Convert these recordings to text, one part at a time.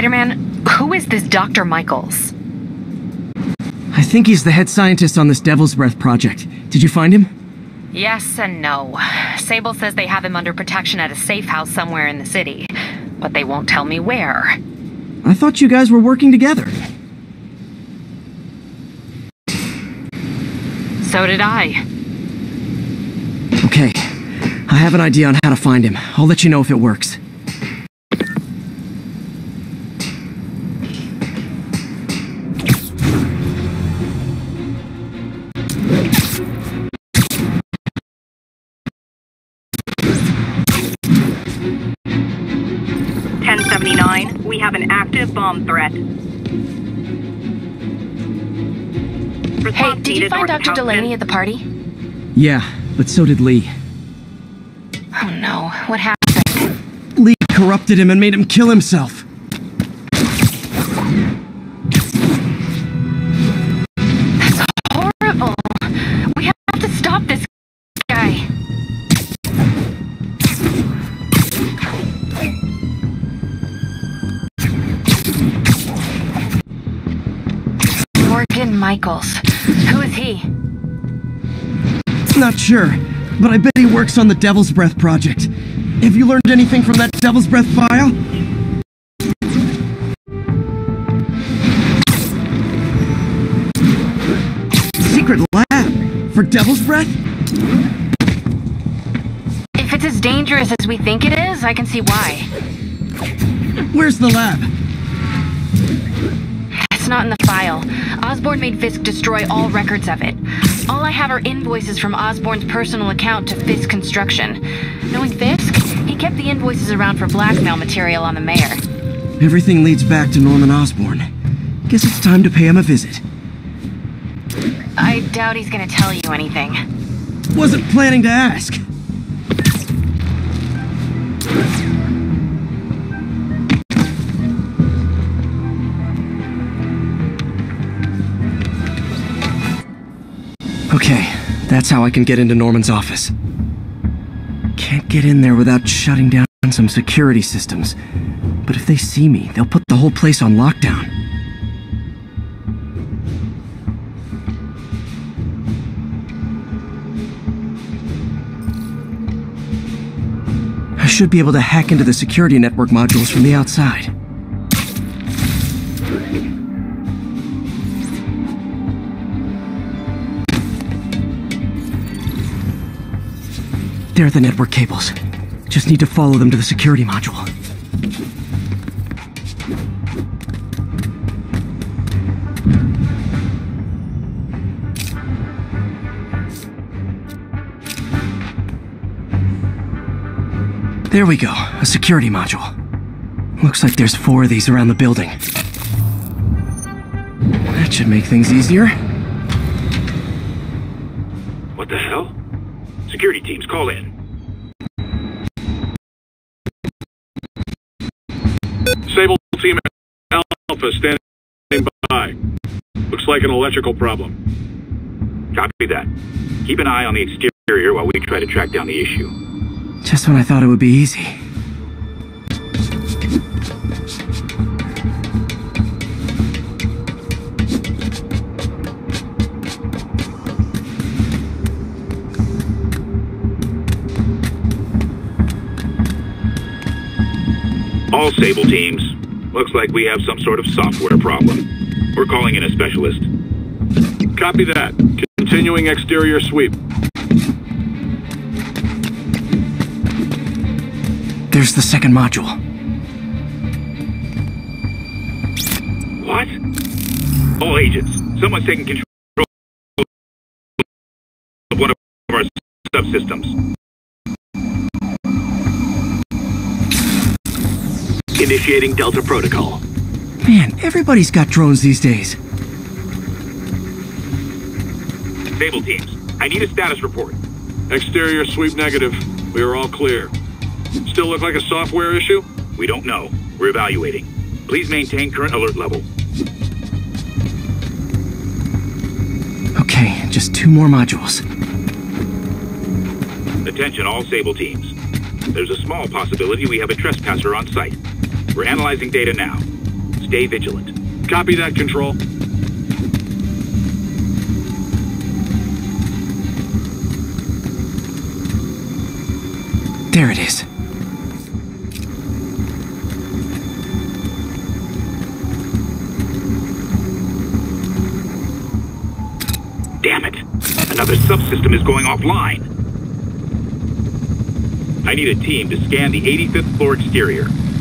Spider-Man, who is this Dr. Michaels? I think he's the head scientist on this Devil's Breath project. Did you find him? Yes and no. Sable says they have him under protection at a safe house somewhere in the city, but they won't tell me where. I thought you guys were working together. So did I. Okay, I have an idea on how to find him. I'll let you know if it works. Bomb. Hey, did you find Dr. Delaney at the party? Yeah, but so did Li. Oh no, what happened? Li corrupted him and made him kill himself. Michaels. Who is he? Not sure, but I bet he works on the Devil's Breath project. Have you learned anything from that Devil's Breath file? Secret lab for Devil's Breath? If it's as dangerous as we think it is, I can see why. Where's the lab? Not in the file. Osborn made Fisk destroy all records of it. All I have are invoices from Osborn's personal account to Fisk Construction. Knowing Fisk, he kept the invoices around for blackmail material on the mayor. Everything leads back to Norman Osborn. Guess it's time to pay him a visit. I doubt he's gonna tell you anything. Wasn't planning to ask. Okay, that's how I can get into Norman's office. Can't get in there without shutting down some security systems. But if they see me, they'll put the whole place on lockdown. I should be able to hack into the security network modules from the outside. There are the network cables. Just need to follow them to the security module. There we go, a security module. Looks like there's four of these around the building. That should make things easier. Alpha standing by. Looks like an electrical problem. Copy that. Keep an eye on the exterior while we try to track down the issue. Just when I thought it would be easy. All Sable teams. Looks like we have some sort of software problem. We're calling in a specialist. Copy that. Continuing exterior sweep. There's the second module. What? All agents, someone's taking control of one of our subsystems. Initiating Delta Protocol. Man, everybody's got drones these days. Sable teams, I need a status report. Exterior sweep negative. We are all clear. Still look like a software issue? We don't know. We're evaluating. Please maintain current alert level. Okay, just two more modules. Attention all Sable teams. There's a small possibility we have a trespasser on site. We're analyzing data now. stay vigilant. Copy that, Control. There it is. Damn it! Another subsystem is going offline. I need a team to scan the 85th floor exterior.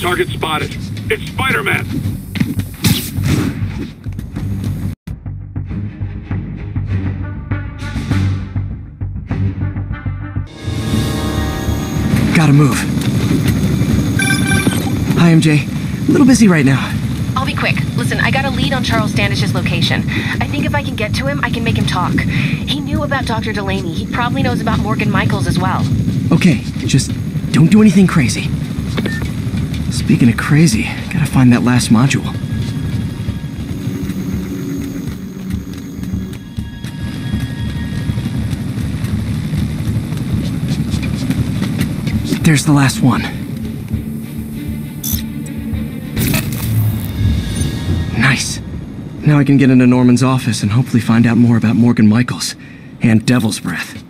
Target spotted. It's Spider-Man! Gotta move. Hi, MJ. A little busy right now. I'll be quick. Listen, I got a lead on Charles Standish's location. I think if I can get to him, I can make him talk. He knew about Dr. Delaney. He probably knows about Morgan Michaels as well. Okay, just don't do anything crazy. Speaking of crazy, gotta find that last module. There's the last one. Nice. Now I can get into Norman's office and hopefully find out more about Morgan Michaels and Devil's Breath.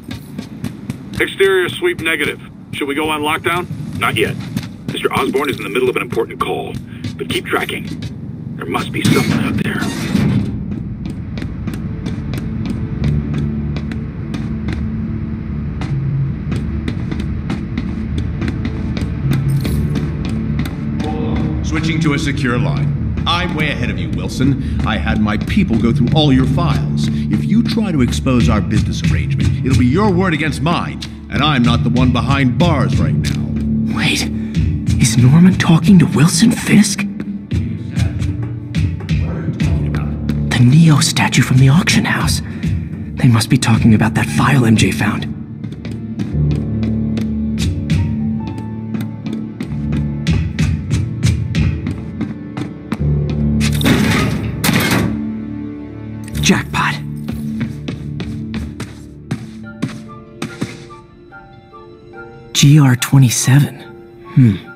Exterior sweep negative. Should we go on lockdown? Not yet. Mr. Osborn is in the middle of an important call, but keep tracking. There must be someone out there. Switching to a secure line. I'm way ahead of you, Wilson. I had my people go through all your files. If you try to expose our business arrangement, it'll be your word against mine, and I'm not the one behind bars right now. Wait, Norman talking to Wilson Fisk? The Neo statue from the auction house. They must be talking about that file MJ found. Jackpot. GR27. Hmm.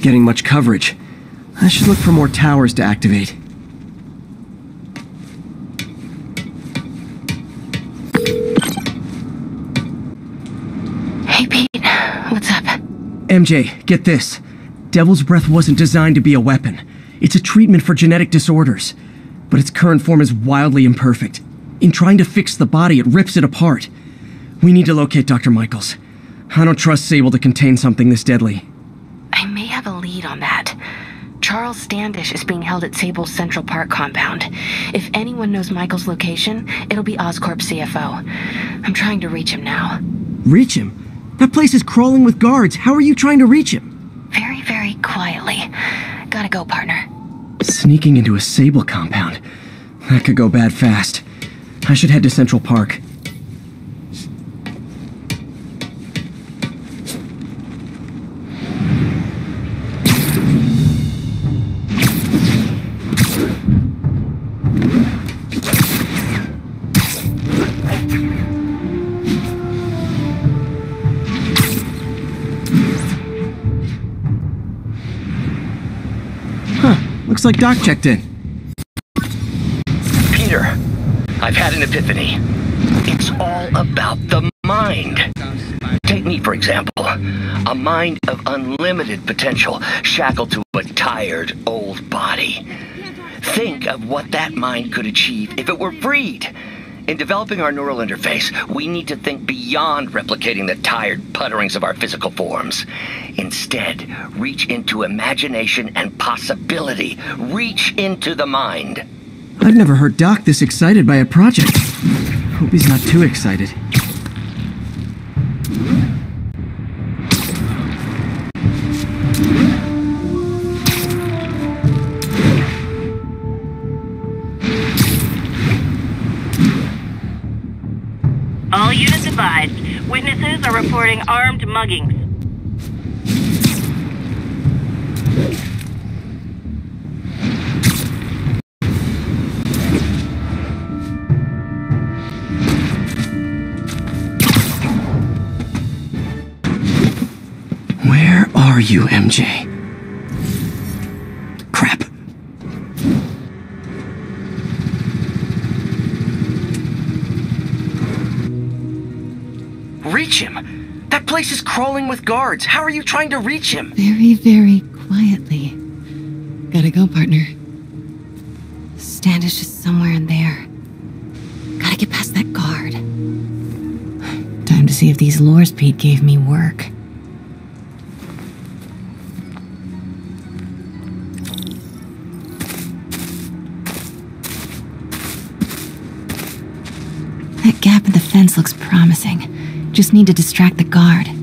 Not getting much coverage. I should look for more towers to activate. Hey, Pete. What's up? MJ, get this. Devil's Breath wasn't designed to be a weapon. It's a treatment for genetic disorders. But its current form is wildly imperfect. In trying to fix the body, it rips it apart. We need to locate Dr. Michaels. I don't trust Sable to contain something this deadly. I may have a lead on that. Charles Standish is being held at Sable's Central Park compound. If anyone knows Michaels' location, it'll be Oscorp CFO. I'm trying to reach him now. Reach him? That place is crawling with guards. How are you trying to reach him? Very, very quietly. Gotta go, partner. Sneaking into a Sable compound. That could go bad fast. I should head to Central Park. Looks like Doc checked in. Peter, I've had an epiphany. It's all about the mind. Take me, for example. A mind of unlimited potential, shackled to a tired, old body. Think of what that mind could achieve if it were freed. In developing our neural interface, we need to think beyond replicating the tired putterings of our physical forms. Instead, reach into imagination and possibility. Reach into the mind. I've never heard Doc this excited by a project. Hope he's not too excited. Reporting armed muggings. Where are you, MJ? Crap. Reach him! Place is crawling with guards. How are you trying to reach him? Very, very quietly. Gotta go, partner. Standish is somewhere in there. Gotta get past that guard. Time to see if these lures Pete gave me work. That gap in the fence looks promising. Just need to distract the guard.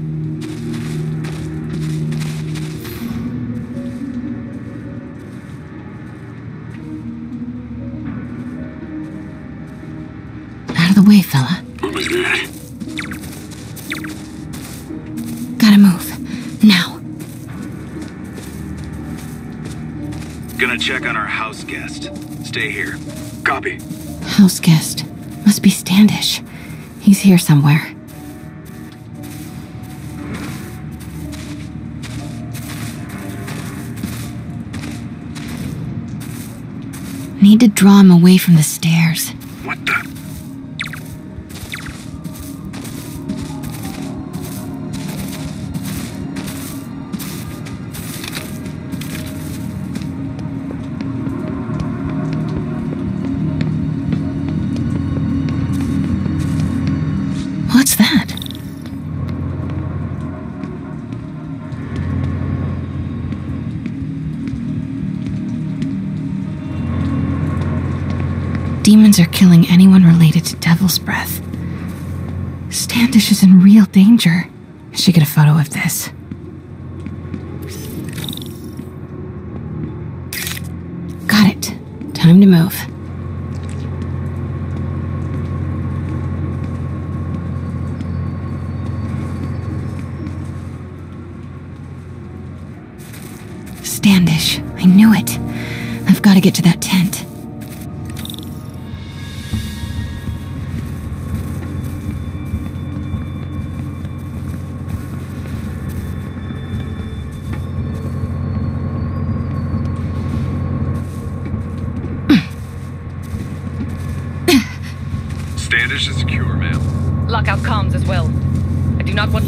Need to draw him away from the stairs. Demons are killing anyone related to Devil's Breath. Standish is in real danger. Should get a photo of this. Got it. Time to move. Standish. I knew it. I've got to get to that tent.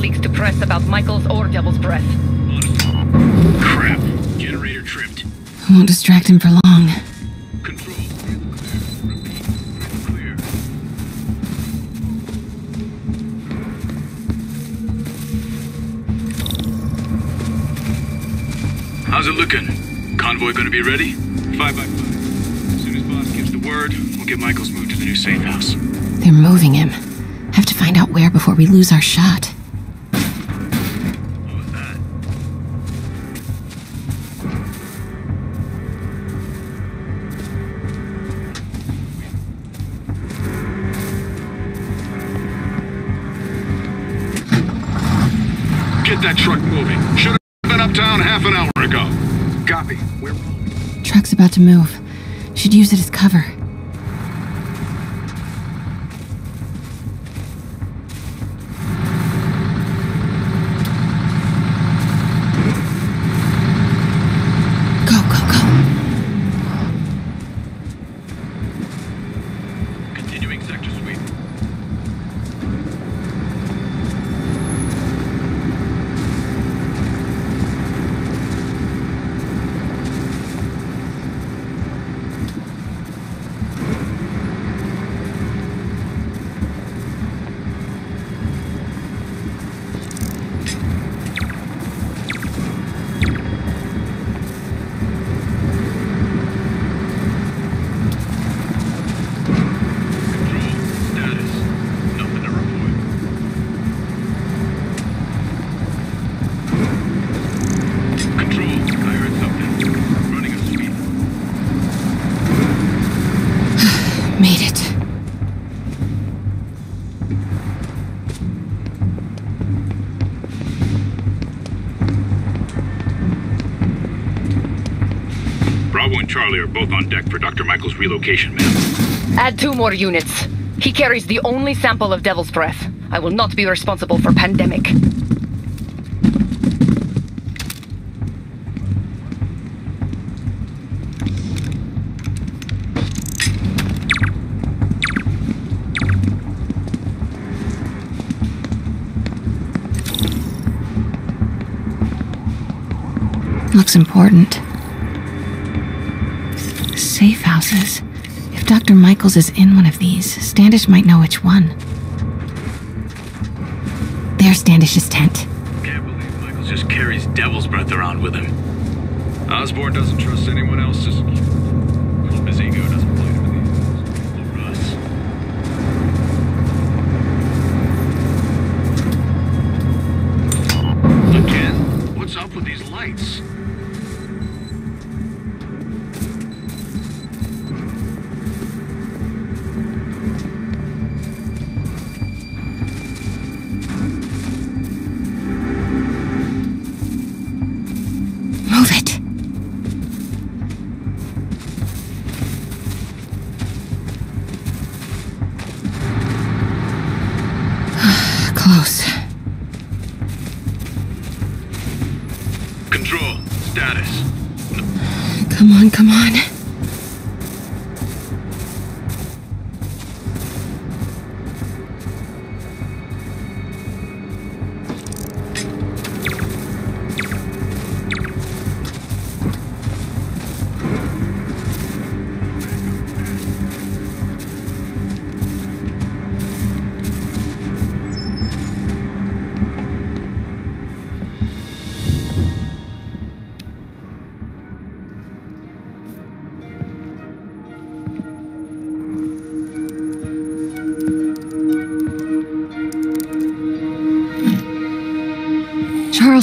Do not want leaks to press about Michaels or Devil's Breath. Crap. Generator tripped. I won't distract him for long. Control. Clear. How's it looking? Convoy gonna be ready? Five by five. As soon as boss gives the word, we'll get Michaels moved to the new safe house. They're moving him. Have to find out where before we lose our shot. About to move. Should use it as cover. Charlie are both on deck for Dr. Michaels' relocation map. Add two more units. He carries the only sample of Devil's Breath. I will not be responsible for pandemic. Looks important. Houses. If Dr. Michaels is in one of these, Standish might know which one. There's Standish's tent. Can't believe Michaels just carries Devil's Breath around with him. Osborn doesn't trust anyone else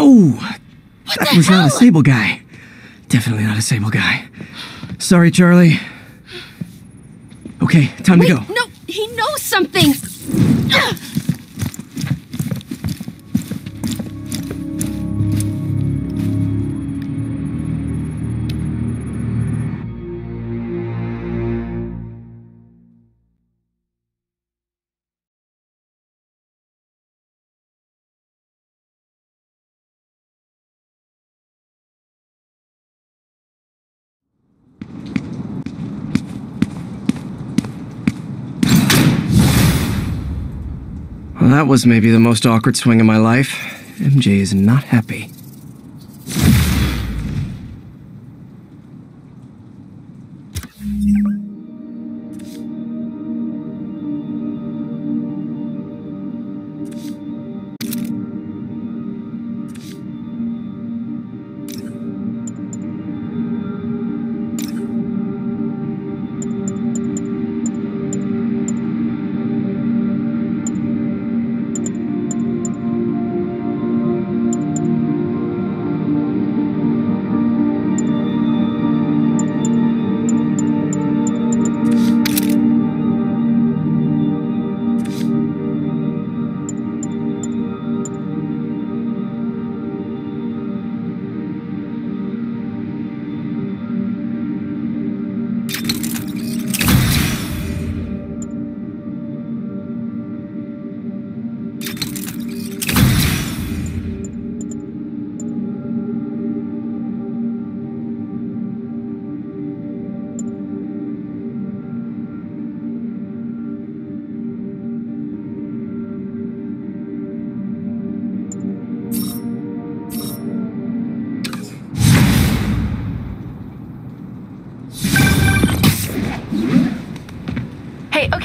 Oh! What that was hell? not a Sable guy. Definitely not a Sable guy. Sorry, Charlie. Okay, time Wait, to go. no, he knows something. Well, that was maybe the most awkward swing of my life. MJ is not happy.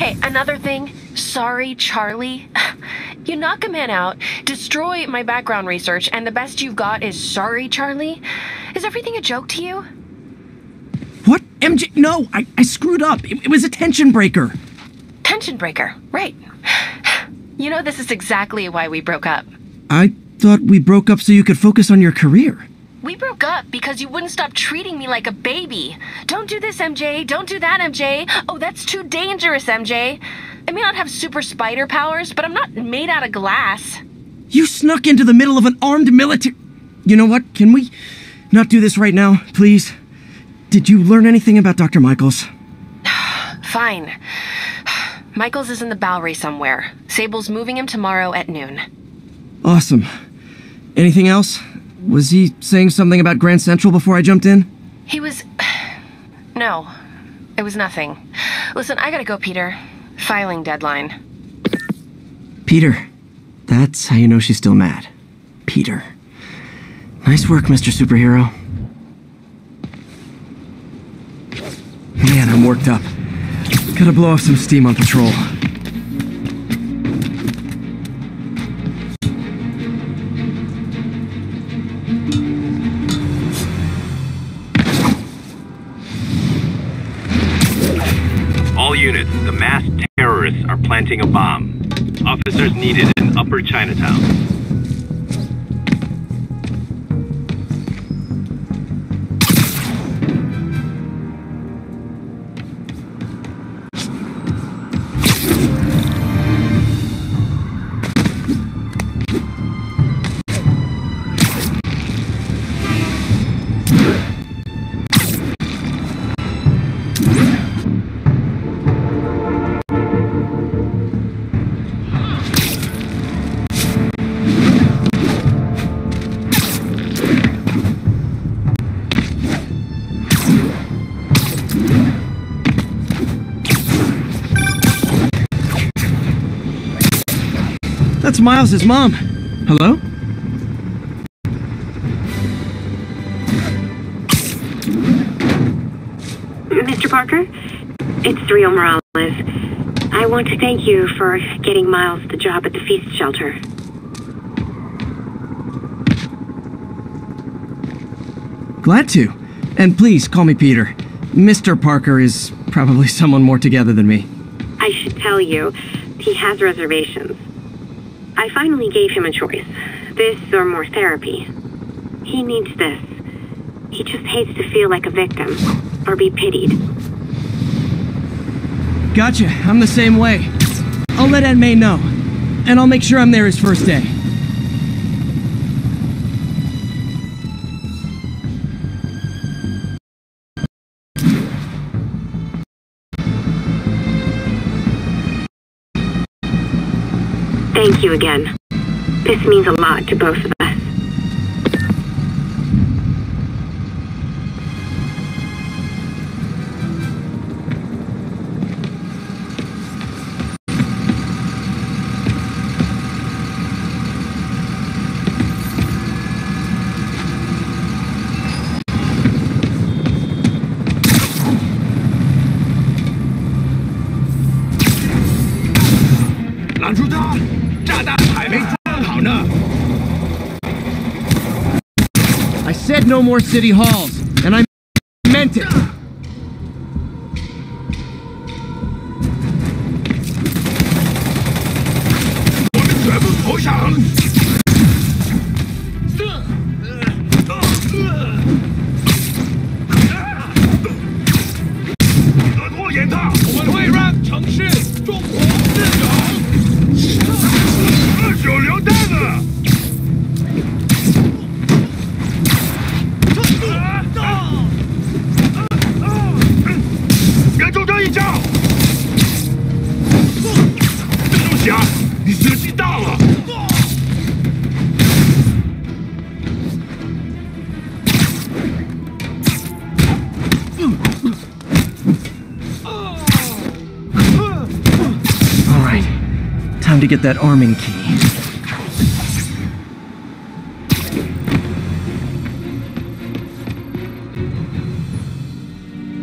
Hey, another thing. Sorry, Charlie. You knock a man out, destroy my background research, and the best you've got is sorry, Charlie? Is everything a joke to you? What? MJ? No, I, I screwed up. It, it was a tension breaker. Tension breaker, right. You know, this is exactly why we broke up. I thought we broke up so you could focus on your career. We broke up because you wouldn't stop treating me like a baby. Don't do this, MJ. Don't do that, MJ. Oh, that's too dangerous, MJ. I may not have super spider powers, but I'm not made out of glass. You snuck into the middle of an armed military. You know what? Can we not do this right now, please? Did you learn anything about Dr. Michaels? Fine. Michaels is in the Bowery somewhere. Sable's moving him tomorrow at noon. Awesome. Anything else? Was he saying something about Grand Central before I jumped in? He was. No. It was nothing. Listen, I gotta go, Peter. Filing deadline. Peter. That's how you know she's still mad. Peter. Nice work, Mr. Superhero. Man, I'm worked up. Gotta blow off some steam on patrol. Needed in Upper Chinatown. Miles's mom. Hello? Mr. Parker, it's Rio Morales. I want to thank you for getting Miles the job at the feast shelter. Glad to. And please call me Peter. Mr. Parker is probably someone more together than me. I should tell you, he has reservations. I finally gave him a choice. This or more therapy. He needs this. He just hates to feel like a victim or be pitied. Gotcha. I'm the same way. I'll let Aunt May know. And I'll make sure I'm there his first day. You again. This means a lot to both of us. More city halls, and I meant it. All get that arming key.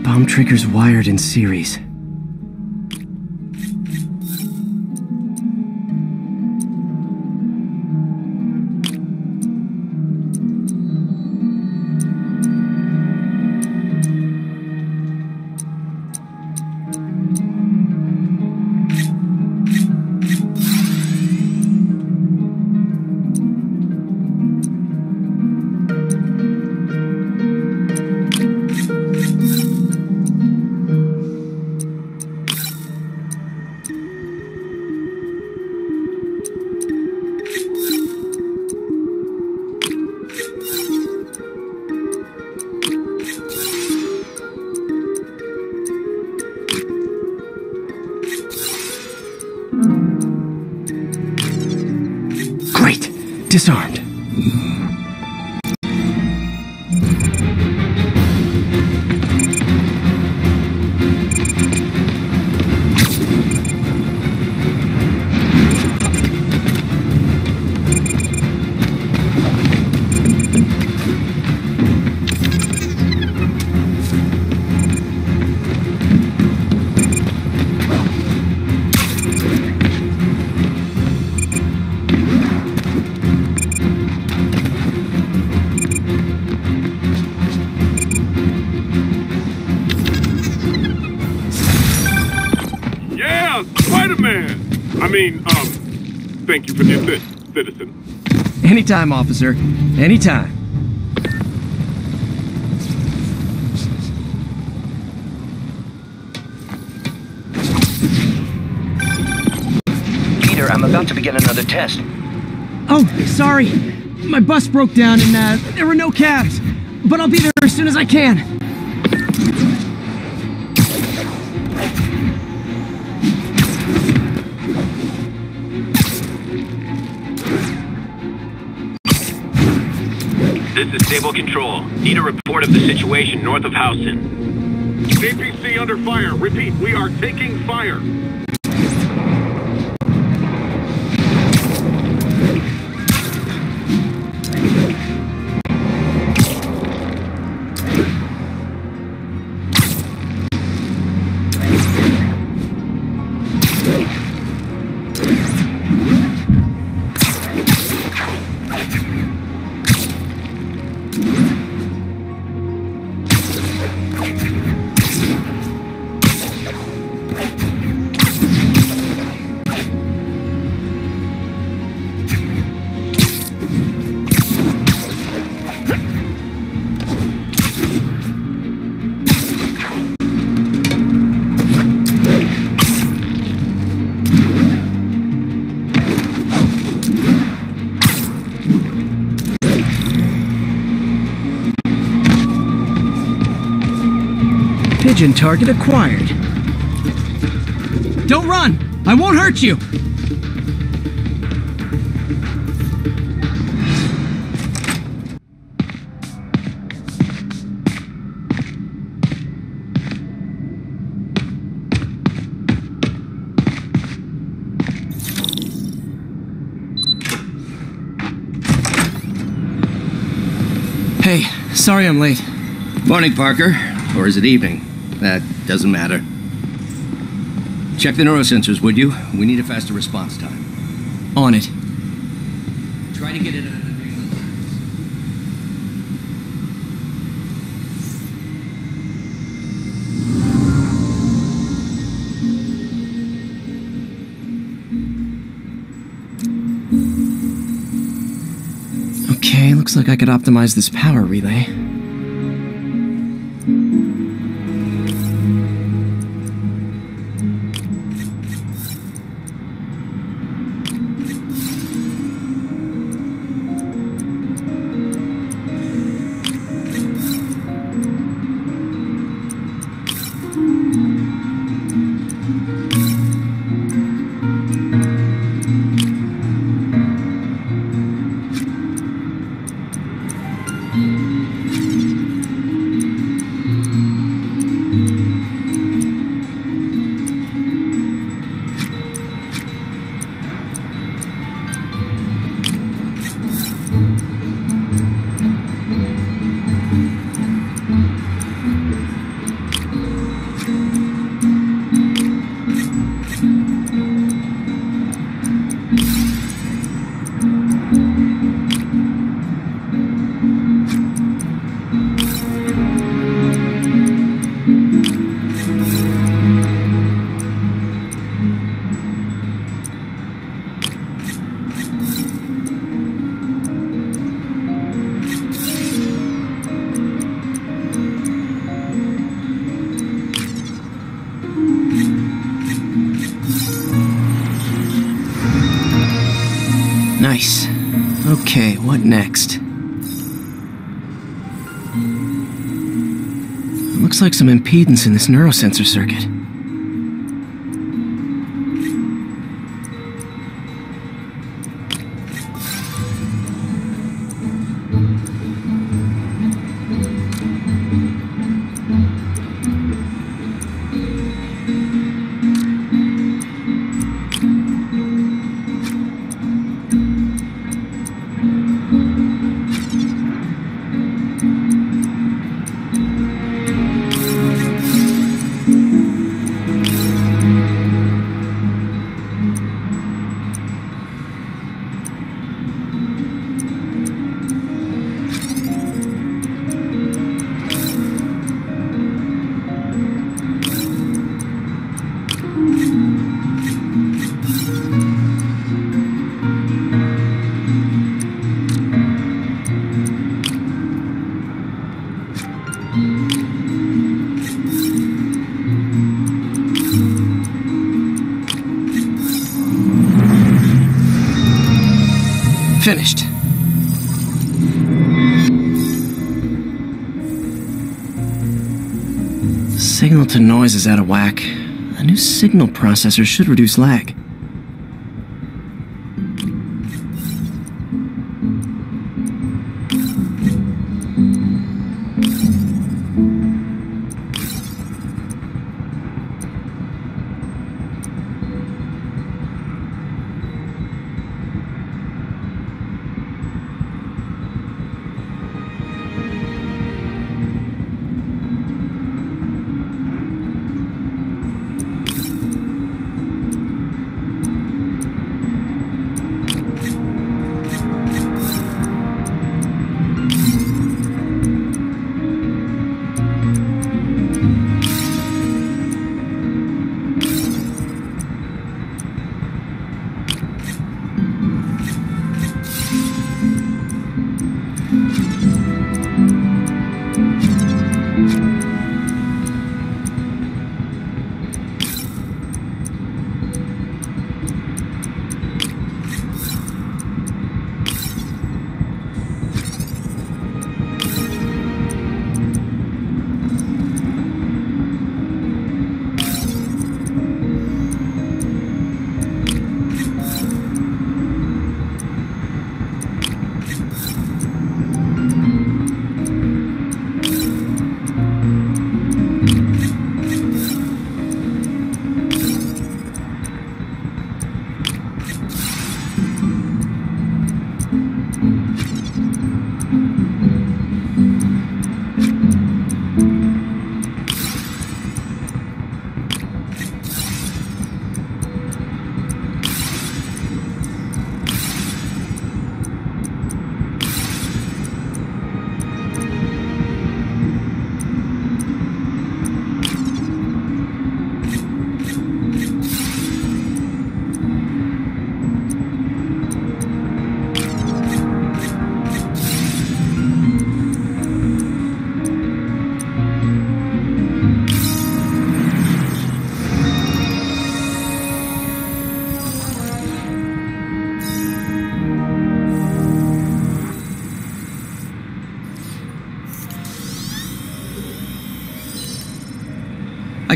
Bomb triggers wired in series. Disarmed. Anytime, officer. Anytime. Peter, I'm about to begin another test. Oh, sorry. My bus broke down and uh, there were no cabs. But I'll be there as soon as I can. This is Sable Control. Need a report of the situation north of Houston. APC under fire. Repeat, we are taking fire. Target acquired. Don't run! I won't hurt you! Hey, sorry I'm late. Morning, Parker. Or is it evening? That doesn't matter. Check the neurosensors, would you? We need a faster response time. On it. Try to get it an. Okay, looks like I could optimize this power relay. Looks like some impedance in this neurosensor circuit. Finished. Signal to noise is out of whack. A new signal processor should reduce lag.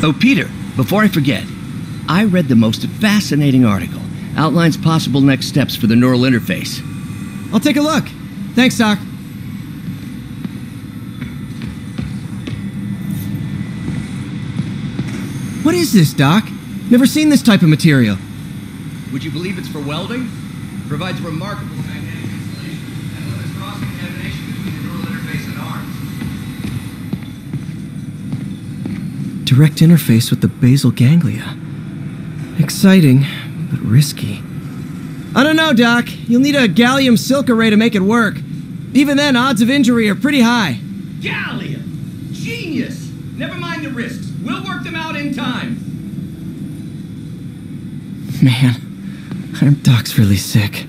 Oh, Peter, before I forget, I read the most fascinating article. Outlines possible next steps for the neural interface. I'll take a look. Thanks, Doc. What is this, Doc? Never seen this type of material. Would you believe it's for welding? Provides remarkable magnetic insulation and limits cross-contamination between the neural interface and arms. Direct interface with the basal ganglia. Exciting, but risky. I don't know, Doc. You'll need a gallium silk array to make it work. Even then, odds of injury are pretty high. Gallium! Genius! Never mind the risks. We'll work them out in time. Man, our Doc's really sick.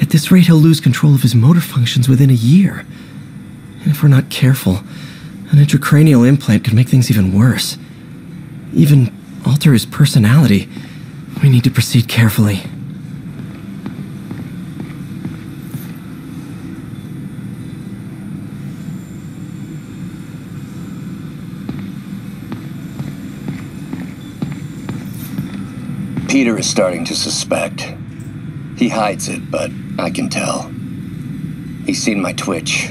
At this rate, he'll lose control of his motor functions within a year. And if we're not careful, an intracranial implant could make things even worse. Even alter his personality. We need to proceed carefully. Peter is starting to suspect. He hides it, but I can tell. He's seen my twitch,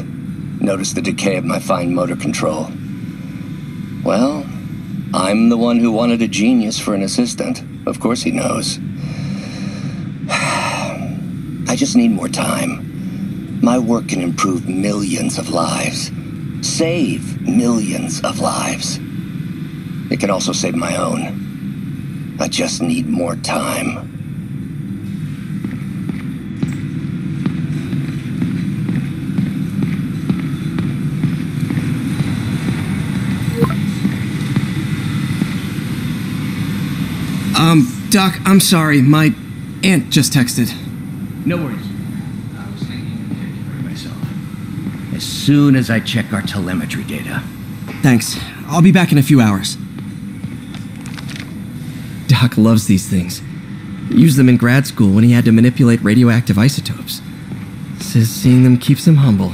noticed the decay of my fine motor control. Well, I'm the one who wanted a genius for an assistant. Of course he knows. I just need more time. My work can improve millions of lives. Save millions of lives. It can also save my own. I just need more time. Doc, I'm sorry. My aunt just texted. No worries. I was thinking of taking care of myself. As soon as I check our telemetry data. Thanks. I'll be back in a few hours. Doc loves these things. He used them in grad school when he had to manipulate radioactive isotopes. Says seeing them keeps him humble.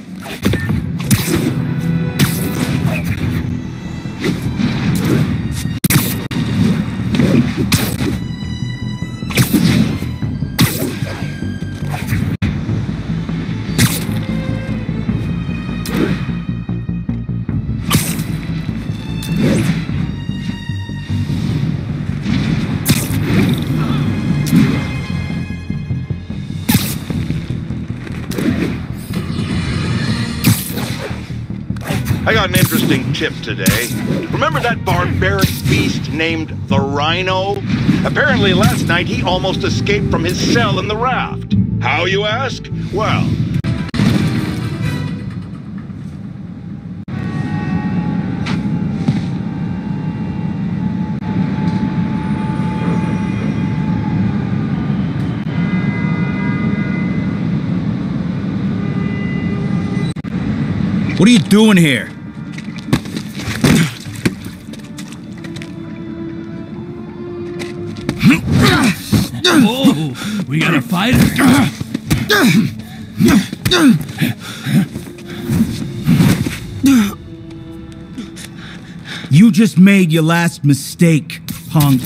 Today. Remember that barbaric beast named the Rhino? Apparently last night he almost escaped from his cell in the raft. How, you ask? Well, What are you doing here? A fighter. You just made your last mistake, punk.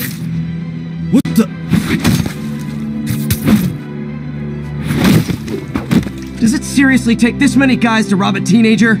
What the? Does it seriously take this many guys to rob a teenager?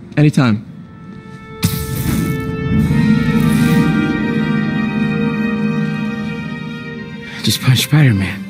Anytime. Just punch Spider Man.